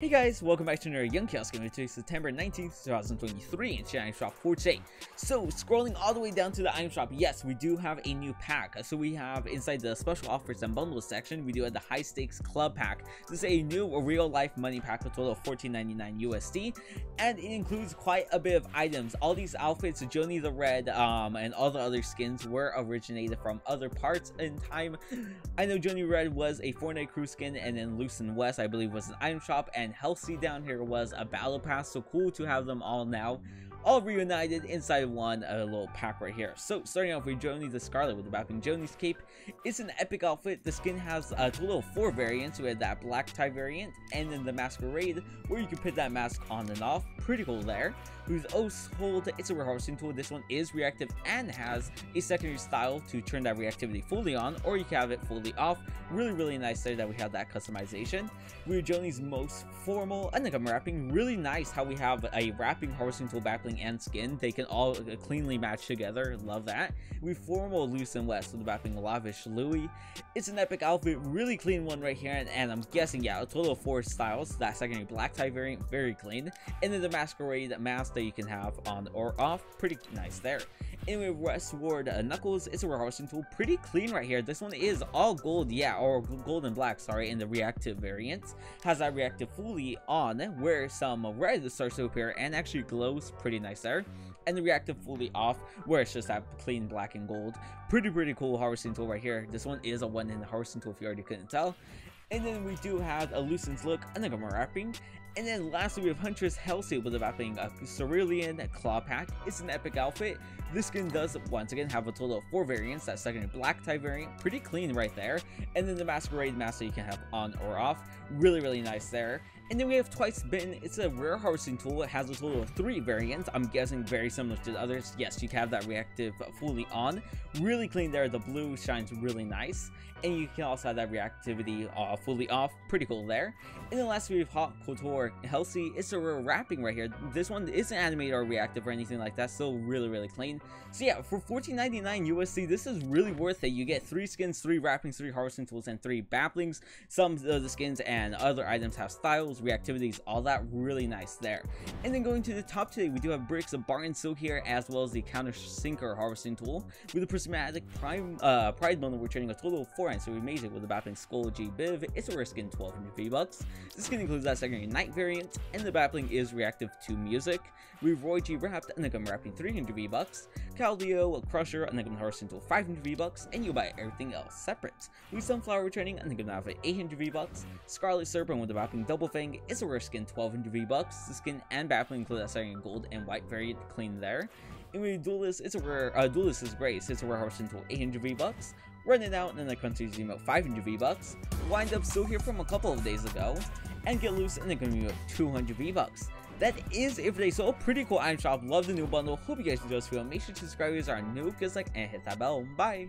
Hey guys, welcome back to another Young Chaos Game today, September 19th, 2023 in China Shop for today. So, scrolling all the way down to the item shop, yes, we do have a new pack. So we have inside the special offers and bundles section, we do have the high stakes club pack. This is a new real life money pack with a total of 14.99 USD, and it includes quite a bit of items. All these outfits, Joni the Red, um, and all the other skins were originated from other parts in time. I know Joni Red was a Fortnite crew skin, and then Lucent West, I believe, was an item shop, and and Helsie down here was a battle pass, so cool to have them all now all reunited inside one a little pack right here. So starting off with Joni the Scarlet with the wrapping Joni's cape. It's an epic outfit. The skin has a total of four variants. We had that black tie variant and then the Masquerade where you can put that mask on and off. Pretty cool there. With Oath Hold, it's a rehearsing tool. This one is reactive and has a secondary style to turn that reactivity fully on or you can have it fully off. Really, really nice there that we have that customization. With Joni's most formal I think I'm wrapping. Really nice how we have a wrapping harvesting tool backbling and skin. They can all uh, cleanly match together. Love that. We formal loose and West with the Bappling Lavish Louis. It's an epic outfit. Really clean one right here. And, and I'm guessing, yeah, a total of four styles. That secondary black tie variant, very clean. And then the Masquerade mask that you can have on or off. Pretty nice there. Anyway, Westward uh, Knuckles is a harvesting tool. Pretty clean right here. This one is all gold, yeah, or gold and black, sorry, in the reactive variant. Has that reactive fully on, where some red starts to appear and actually glows pretty nice there. And the reactive fully off, where it's just that clean black and gold. Pretty, pretty cool harvesting tool right here. This one is a one in harvesting tool if you already couldn't tell. And then we do have a Lucent's look, a wrapping. And then lastly, we have Huntress Helsie with wrapping a Cerulean Claw Pack. It's an epic outfit. This skin does, once again, have a total of four variants. That second black tie variant, pretty clean right there. And then the Masquerade mask that you can have on or off. Really, really nice there. And then we have Twice Bitten. It's a rare harvesting tool. It has a total of three variants. I'm guessing very similar to the others. Yes, you can have that reactive fully on. Really clean there. The blue shines really nice. And you can also have that reactivity uh, fully off. Pretty cool there. And then last we have Hot Couture Helsie. It's a rare wrapping right here. This one isn't animated or reactive or anything like that. Still really, really clean. So yeah, for $14.99 USD, this is really worth it. You get three skins, three wrappings, three harvesting tools, and three bapplings. Some of the skins and other items have styles reactivities, all that really nice there. And then going to the top today, we do have bricks of Barton Silk here, as well as the counter sinker harvesting tool. With the prismatic prime uh, pride bundle, we're trading a total of four items, so we made it with the Bappling Skull G Biv. It's a rare skin, 1200 V-Bucks. This skin includes that secondary night variant, and the Bappling is reactive to music. We've Roy G wrapped, and I'm wrapping 300 V-Bucks. Caldeo, Crusher, and I'm tool 500 V-Bucks, and you buy everything else separate. We Sunflower returning, and I'm have 800 V-Bucks. Scarlet Serpent with the Bappling Double Fang is a rare skin, 1200 V-Bucks. The skin and backbling include that starting gold and white variant clean there. And with Duelist, it's a rare, uh, Duelist is Grace, it's a rare tool, 800 V-Bucks. Running out, and then the country's emote, 500 V-Bucks. Wind up still here from a couple of days ago. And get loose, and then going to 200 V-Bucks. That is it for today, so a pretty cool item shop. Love the new bundle. Hope you guys enjoy this video. Make sure to subscribe if you are new, us like, and hit that bell. Bye!